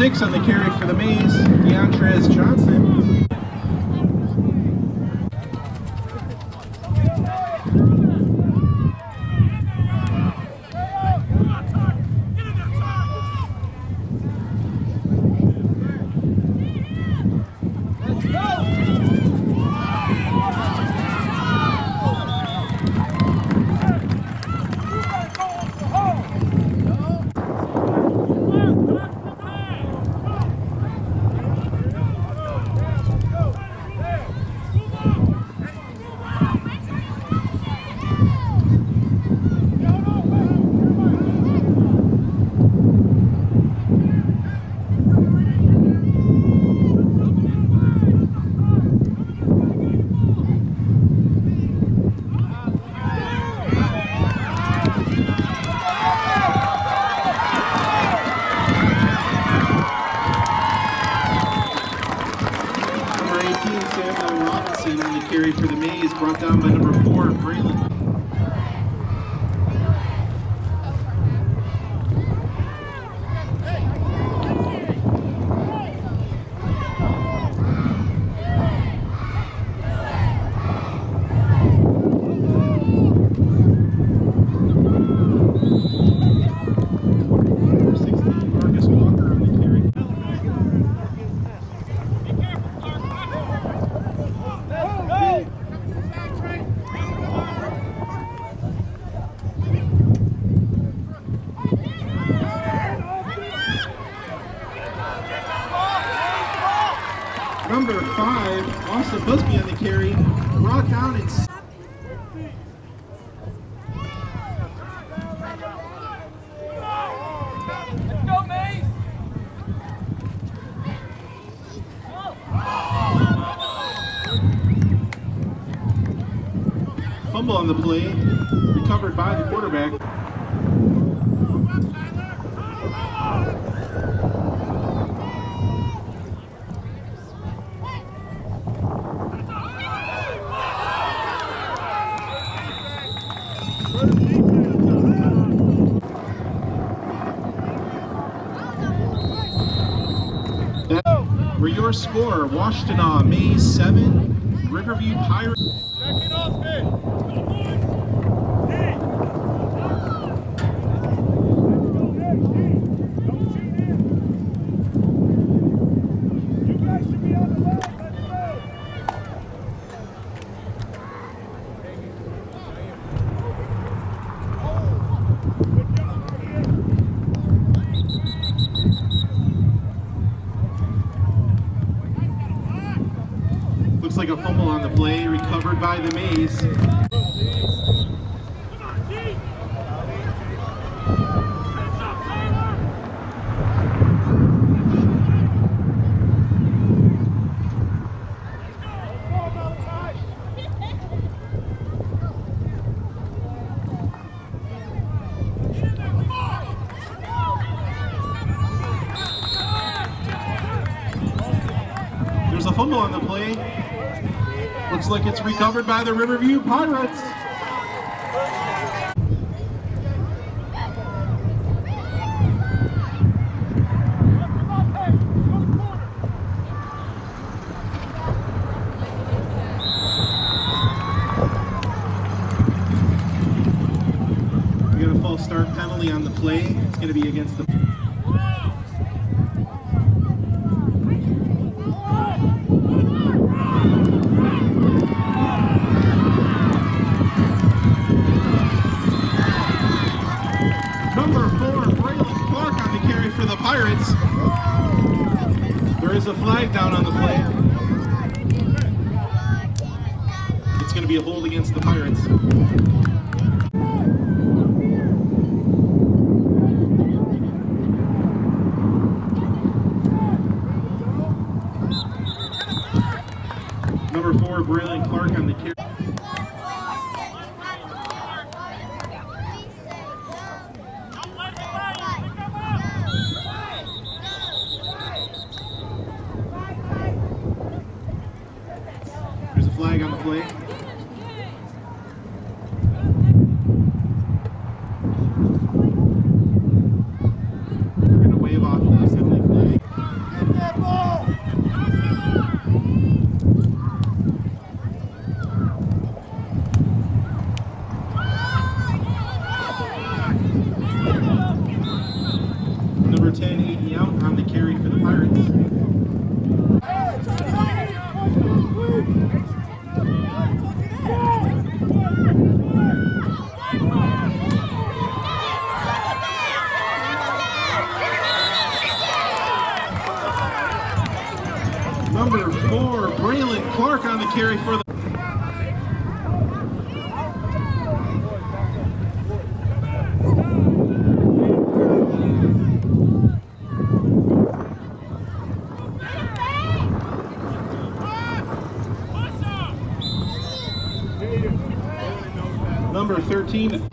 six on the carry for the Maize, Deontrez Johnson. Number 18, Samuel Robinson on the carry for the Maize, brought down by number four, Braylon. Number 16, Marcus Walker on the carry. Number five, Austin Busby on the carry, brought down and s- Let's go, Maize! fumble on the play, recovered by the quarterback. That were your score, Washtenaw, May 7, Riverview Pirates. Second off, man! Looks like a fumble on the play, by the Maize. There's a fumble on the play. Looks like it's recovered by the Riverview Pirates. We got a false start penalty on the play. It's going to be against the. Number four, Braylon Clark on the carry for the Pirates. There is a flag down on the play. It's going to be a hold against the Pirates. Number four, Braylon Clark on the carry. There's a flag on the play. We're going to wave off the penalty flag. Number four, Braylon Clark on the carry for the. Number 13,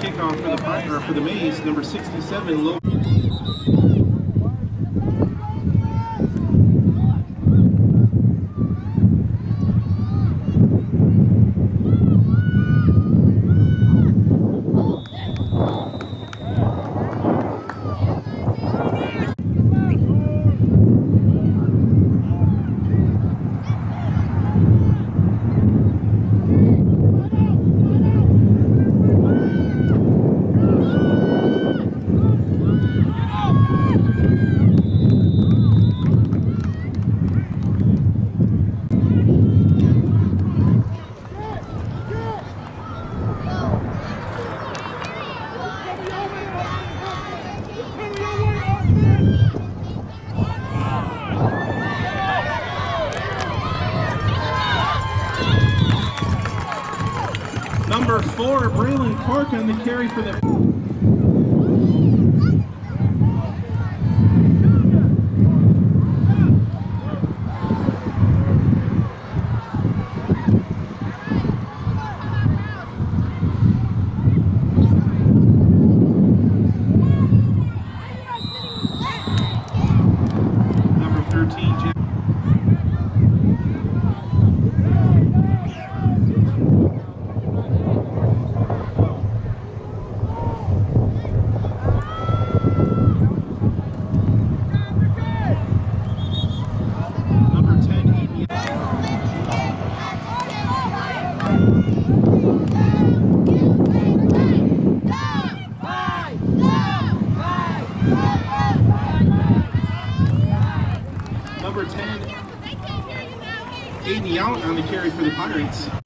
kickoff for the partner for the Maize number 67, Logan. Park on the carry for the... number 10, Aiden Yount on the carry for the Pirates.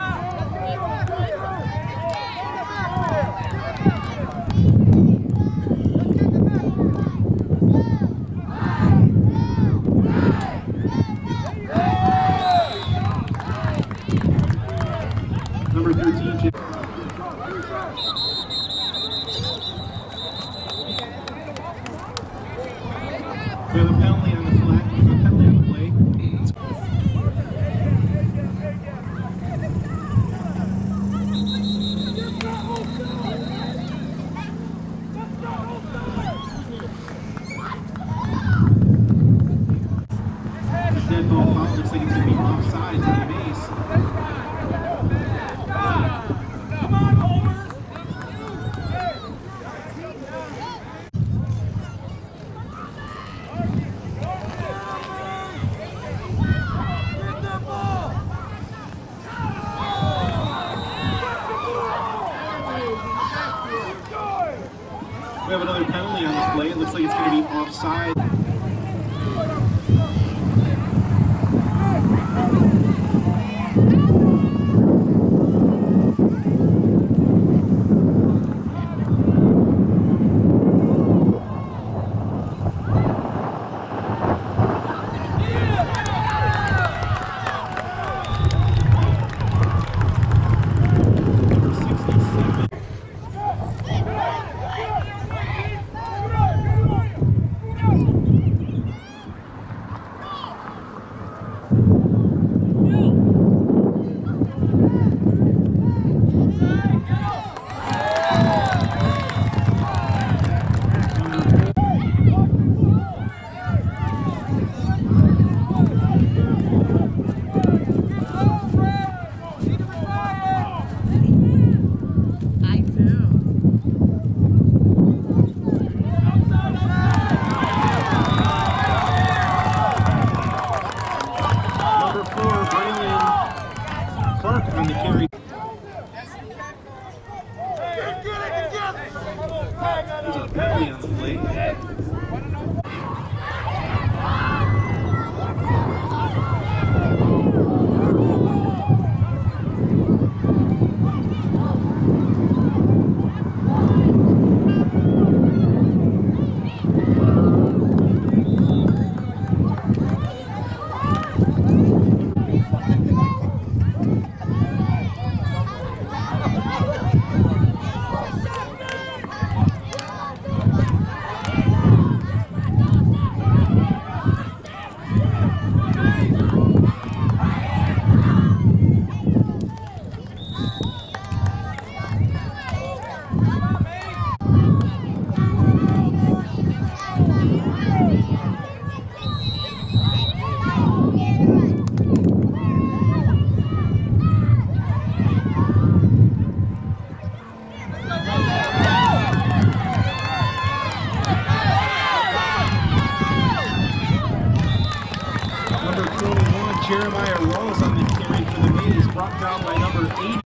Jeremiah Rawls on the carry for the Meanies, brought down by number eight.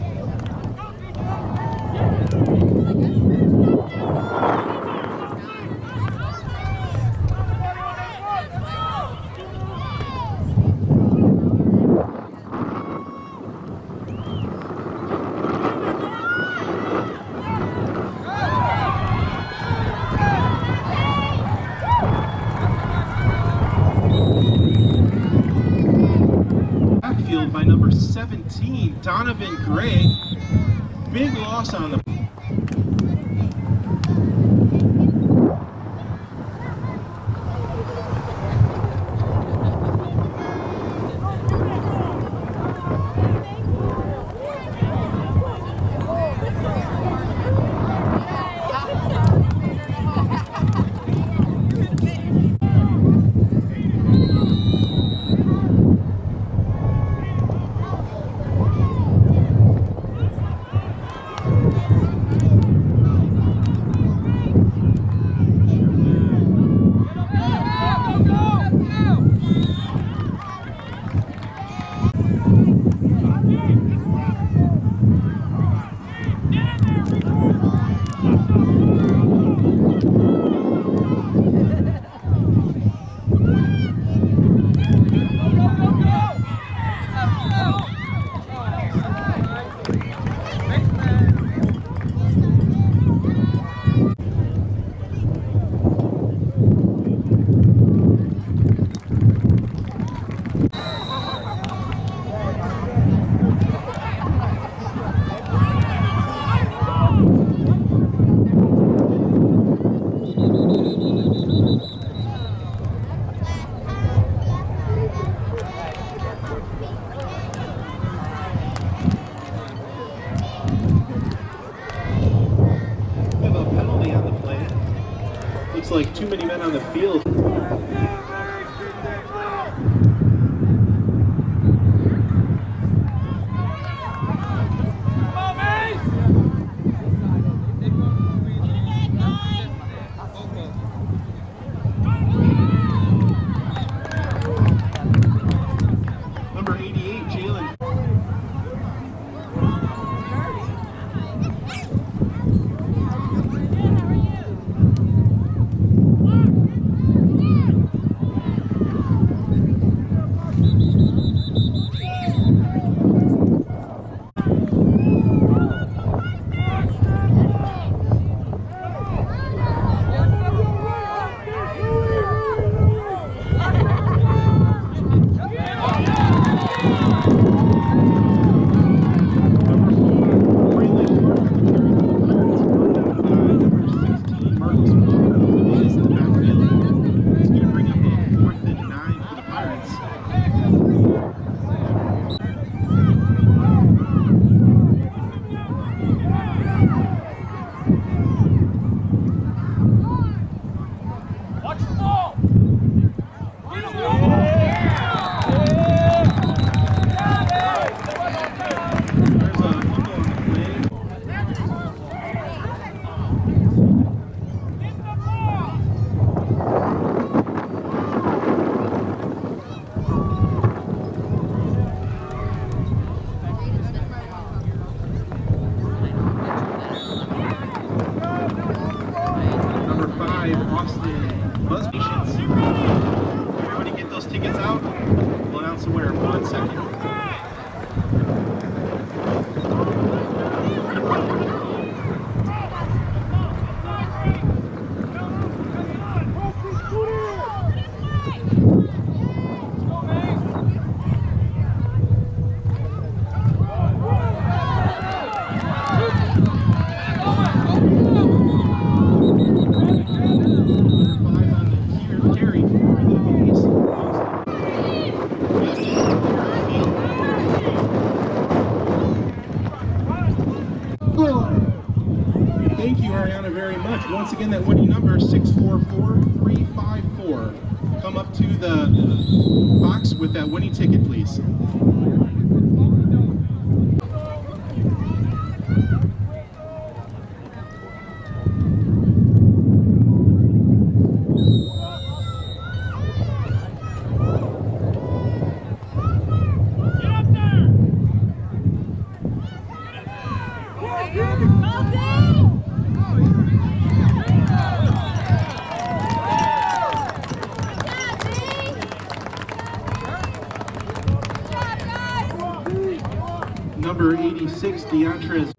Donovan Gray. Oh! Yeah. Number 86, Deantres.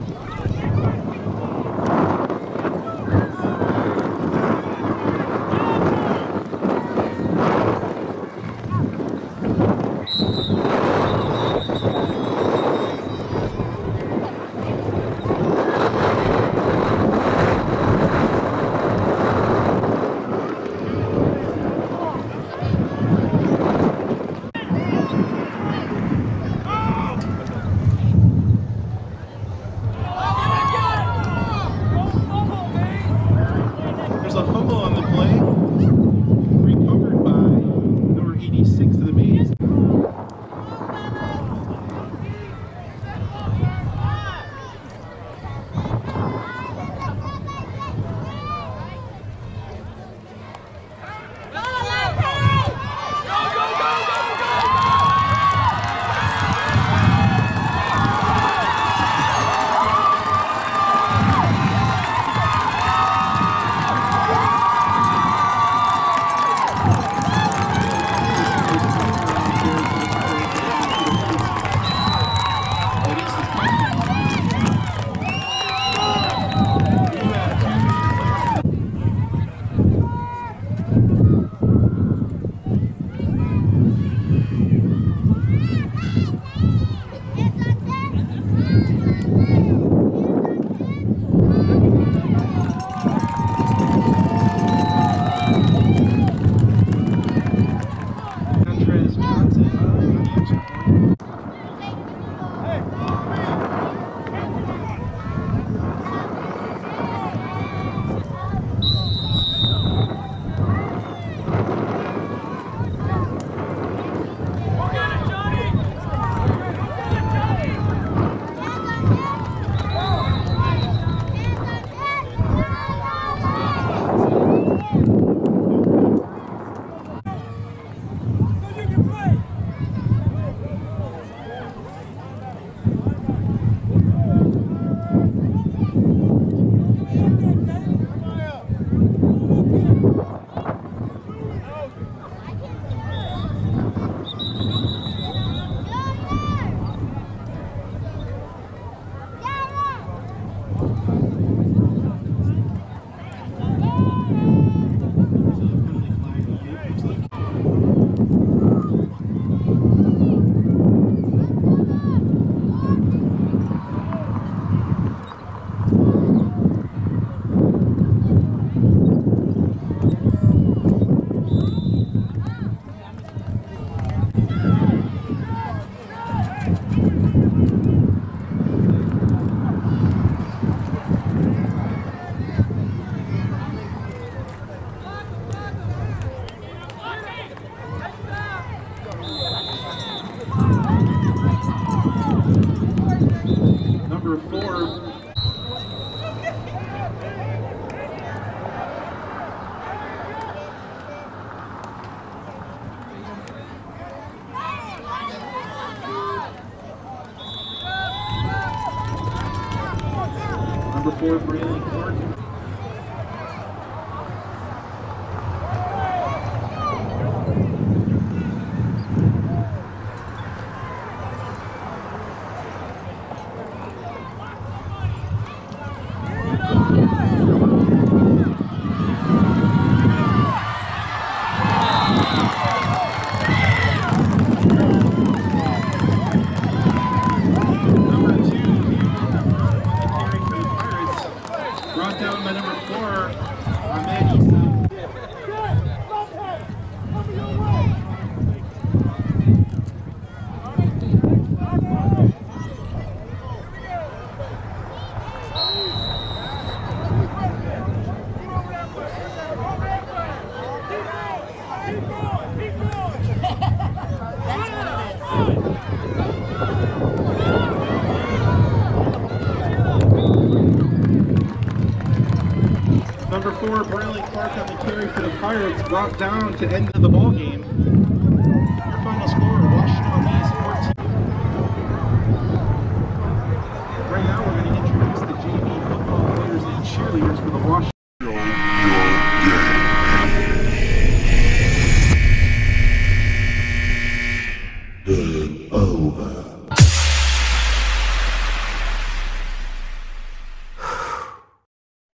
Fort Greely. dropped down to end of the ball.